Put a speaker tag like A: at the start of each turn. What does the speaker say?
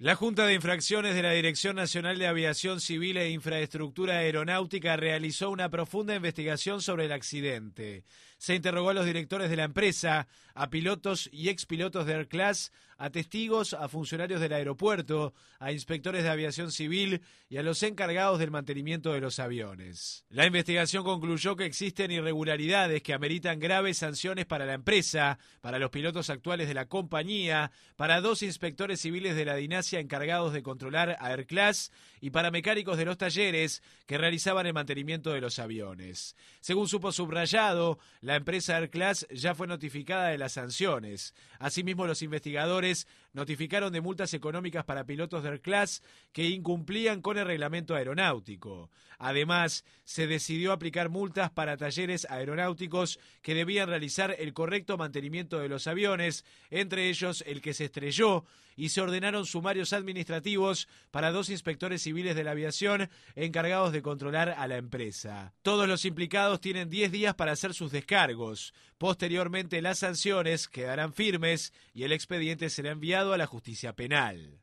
A: La Junta de Infracciones de la Dirección Nacional de Aviación Civil e Infraestructura Aeronáutica realizó una profunda investigación sobre el accidente. Se interrogó a los directores de la empresa, a pilotos y expilotos de Airclass, a testigos, a funcionarios del aeropuerto, a inspectores de aviación civil y a los encargados del mantenimiento de los aviones. La investigación concluyó que existen irregularidades que ameritan graves sanciones para la empresa, para los pilotos actuales de la compañía, para dos inspectores civiles de la Encargados de controlar Airclass y para mecánicos de los talleres que realizaban el mantenimiento de los aviones. Según supo subrayado, la empresa Airclass ya fue notificada de las sanciones. Asimismo, los investigadores notificaron de multas económicas para pilotos de Airclass que incumplían con el reglamento aeronáutico. Además, se decidió aplicar multas para talleres aeronáuticos que debían realizar el correcto mantenimiento de los aviones, entre ellos el que se estrelló, y se ordenaron sumarios administrativos para dos inspectores civiles de la aviación encargados de controlar a la empresa. Todos los implicados tienen 10 días para hacer sus descargas cargos. Posteriormente las sanciones quedarán firmes y el expediente será enviado a la justicia penal.